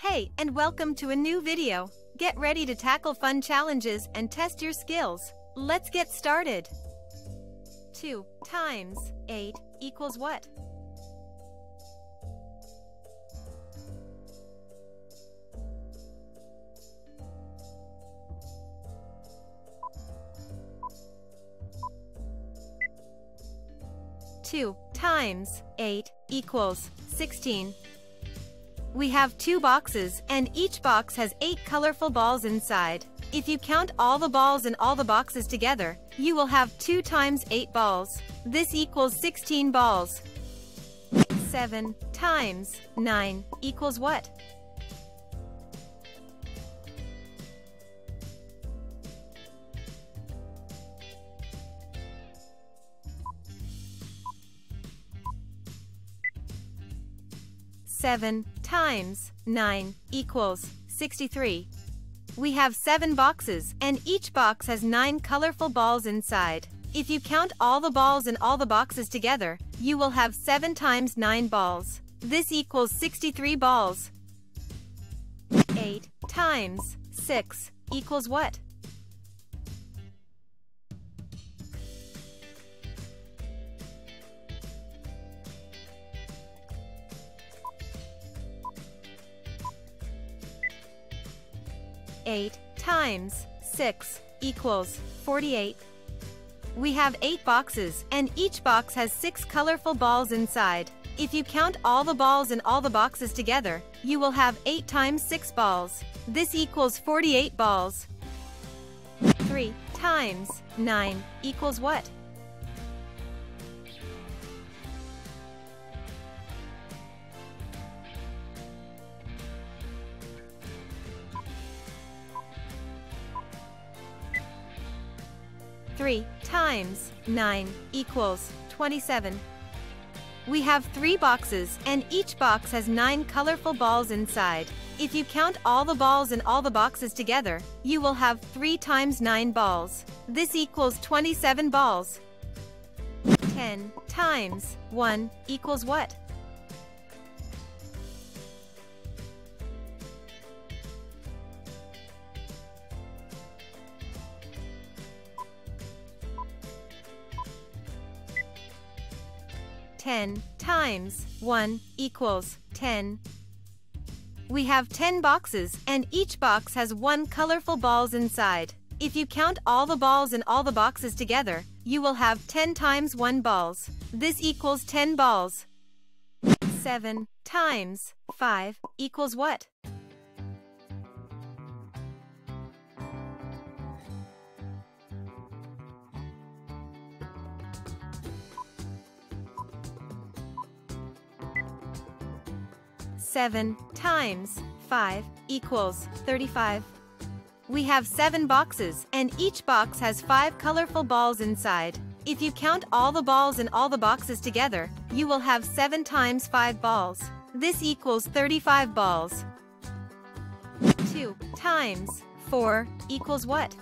Hey, and welcome to a new video. Get ready to tackle fun challenges and test your skills. Let's get started. 2 times 8 equals what? Two times eight equals sixteen. We have two boxes, and each box has eight colorful balls inside. If you count all the balls in all the boxes together, you will have 2 times 8 balls. This equals 16 balls. 7 times 9 equals what? Seven times 9 equals 63. We have 7 boxes, and each box has 9 colorful balls inside. If you count all the balls in all the boxes together, you will have 7 times 9 balls. This equals 63 balls. 8 times 6 equals what? 8 times 6 equals 48. We have 8 boxes, and each box has 6 colorful balls inside. If you count all the balls in all the boxes together, you will have 8 times 6 balls. This equals 48 balls. 3 times 9 equals what? 3 times 9 equals 27. We have three boxes, and each box has nine colorful balls inside. If you count all the balls in all the boxes together, you will have 3 times 9 balls. This equals 27 balls. 10 times 1 equals what? 10 times 1 equals 10. We have 10 boxes, and each box has one colorful balls inside. If you count all the balls in all the boxes together, you will have 10 times 1 balls. This equals 10 balls. 7 times 5 equals what? 7 times 5 equals 35. We have 7 boxes, and each box has 5 colorful balls inside. If you count all the balls in all the boxes together, you will have 7 times 5 balls. This equals 35 balls. 2 times 4 equals what?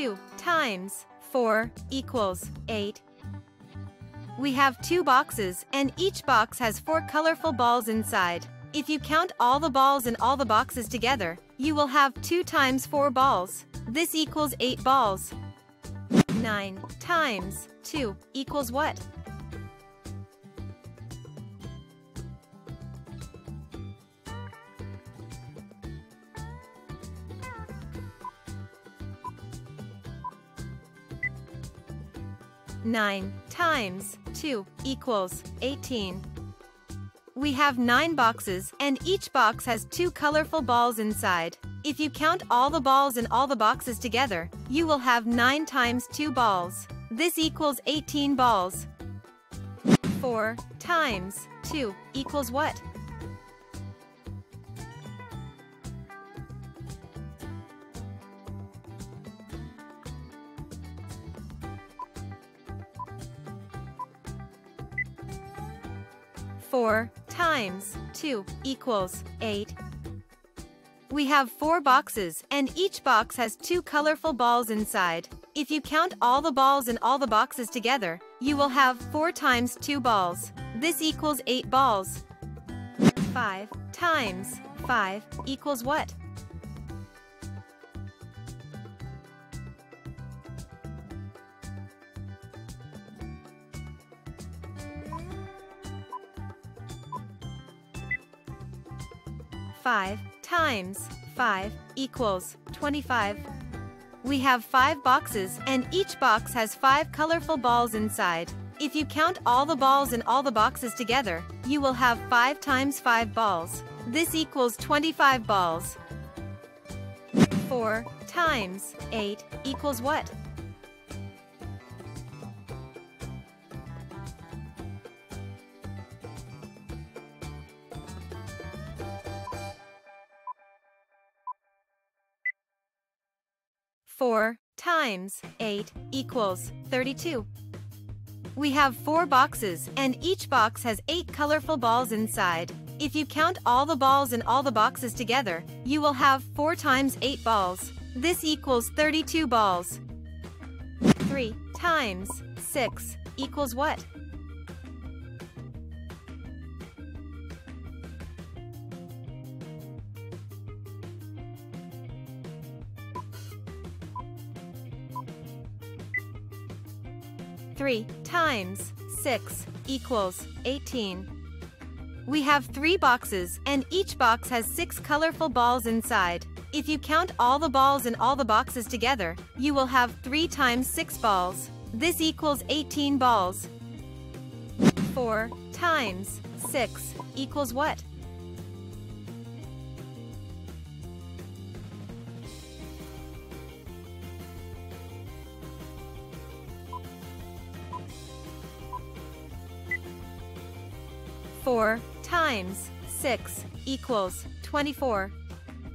2 times 4 equals 8. We have two boxes, and each box has four colorful balls inside. If you count all the balls in all the boxes together, you will have 2 times 4 balls. This equals 8 balls. 9 times 2 equals what? 9 times 2 equals 18. We have 9 boxes, and each box has two colorful balls inside. If you count all the balls in all the boxes together, you will have 9 times 2 balls. This equals 18 balls. 4 times 2 equals what? 4 times 2 equals 8. We have four boxes, and each box has two colorful balls inside. If you count all the balls in all the boxes together, you will have 4 times 2 balls. This equals 8 balls. 5 times 5 equals what? Five times five equals 25. We have five boxes, and each box has five colorful balls inside. If you count all the balls in all the boxes together, you will have 5 times 5 balls. This equals 25 balls. 4 times 8 equals what? Four times 8 equals 32. We have four boxes, and each box has eight colorful balls inside. If you count all the balls in all the boxes together, you will have 4 times 8 balls. This equals 32 balls. 3 times 6 equals what? Three times six equals 18. We have three boxes, and each box has six colorful balls inside. If you count all the balls in all the boxes together, you will have 3 times 6 balls. This equals 18 balls. 4 times 6 equals what? Four times 6 equals 24.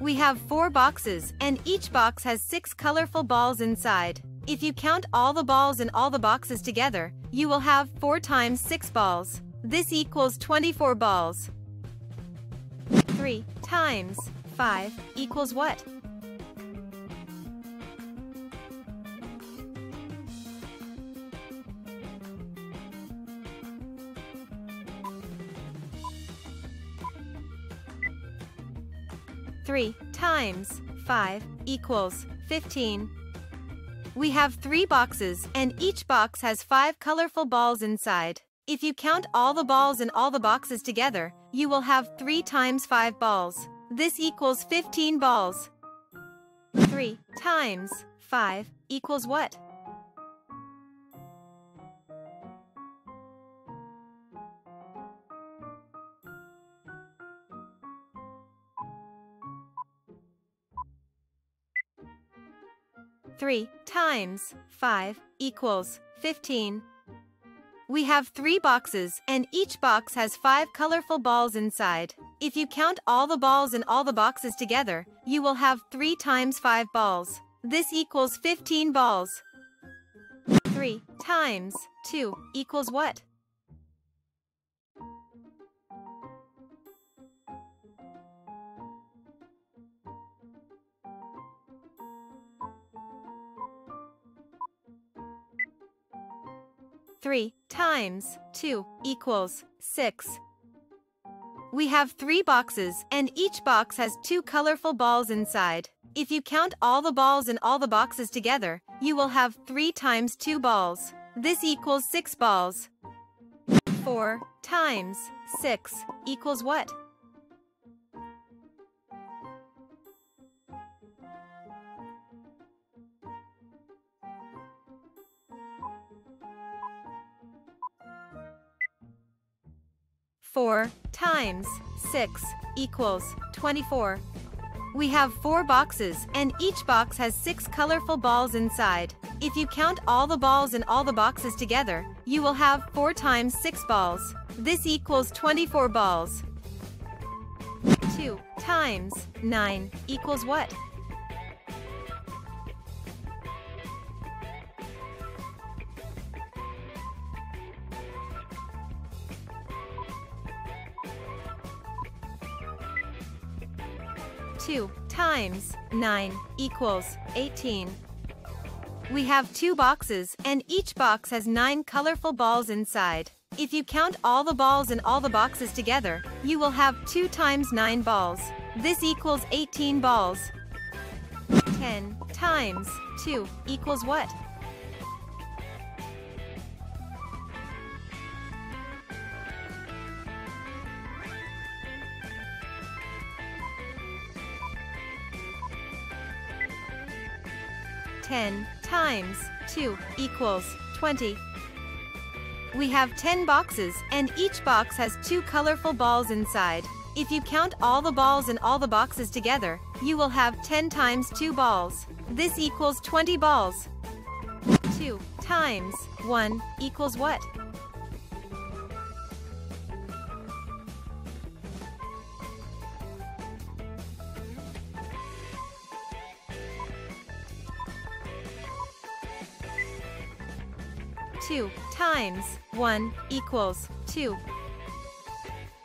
We have four boxes, and each box has six colorful balls inside. If you count all the balls in all the boxes together, you will have 4 times 6 balls. This equals 24 balls. 3 times 5 equals what? 3 times 5 equals 15. We have three boxes, and each box has five colorful balls inside. If you count all the balls in all the boxes together, you will have 3 times 5 balls. This equals 15 balls. 3 times 5 equals what? 3 times 5 equals 15. We have three boxes, and each box has five colorful balls inside. If you count all the balls in all the boxes together, you will have 3 times 5 balls. This equals 15 balls. 3 times 2 equals what? 3 times 2 equals 6. We have three boxes, and each box has two colorful balls inside. If you count all the balls in all the boxes together, you will have 3 times 2 balls. This equals 6 balls. 4 times 6 equals what? 4 times 6 equals 24. We have four boxes, and each box has six colorful balls inside. If you count all the balls in all the boxes together, you will have 4 times 6 balls. This equals 24 balls. 2 times 9 equals what? 2 times 9 equals 18. We have two boxes, and each box has 9 colorful balls inside. If you count all the balls in all the boxes together, you will have 2 times 9 balls. This equals 18 balls. 10 times 2 equals what? 10 times 2 equals 20. We have 10 boxes, and each box has two colorful balls inside. If you count all the balls in all the boxes together, you will have 10 times 2 balls. This equals 20 balls. 2 times 1 equals what? 2 times 1 equals 2.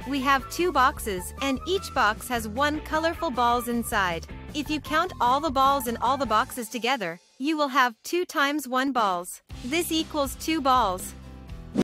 We have two boxes, and each box has one colorful balls inside. If you count all the balls in all the boxes together, you will have 2 times 1 balls. This equals 2 balls.